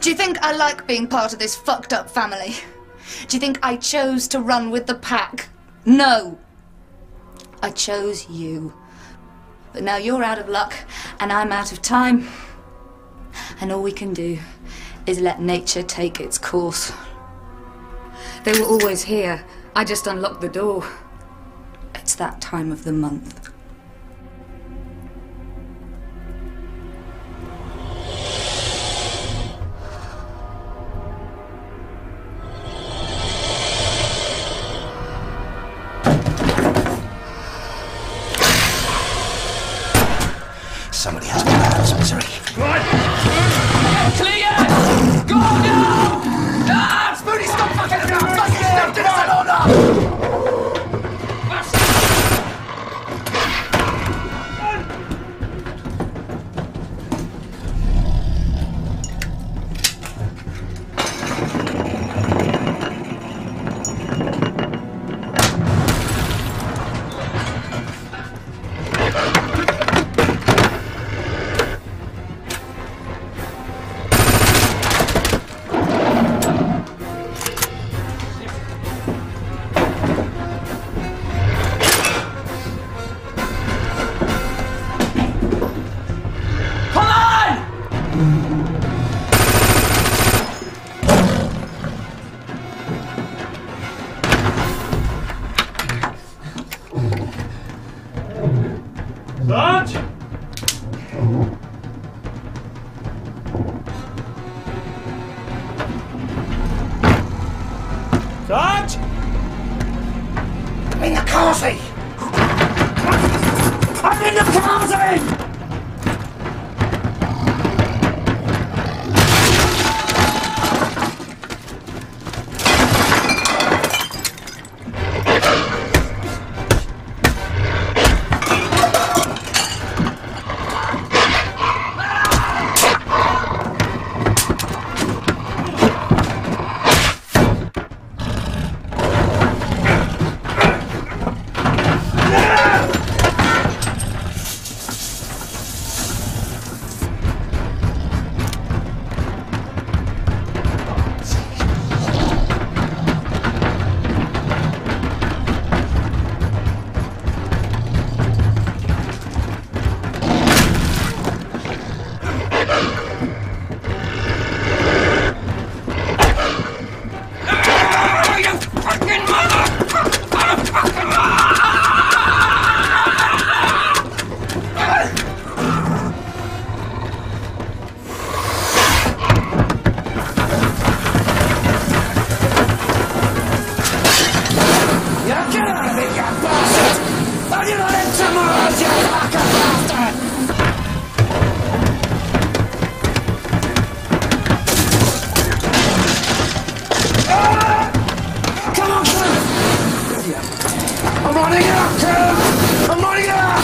Do you think I like being part of this fucked up family? Do you think I chose to run with the pack? No. I chose you. But now you're out of luck, and I'm out of time. And all we can do is let nature take its course. They were always here. I just unlocked the door. It's that time of the month. Somebody has to get out of this misery. Clear! Go Come on! Sarge! Sarge! I'm in the carsey! I'm in the! Yeah, running out, Cliff! I'm running out!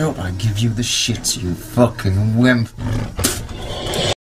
Hope I give you the shits, you fucking wimp.